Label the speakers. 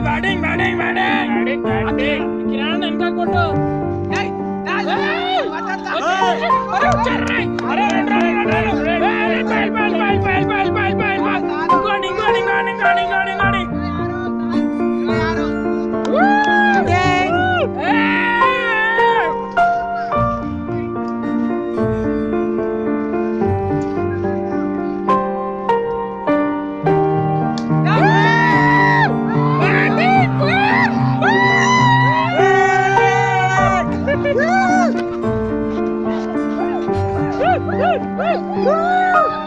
Speaker 1: Batting batting batting batting అరే అరే అరే Woo! Woo! Woo!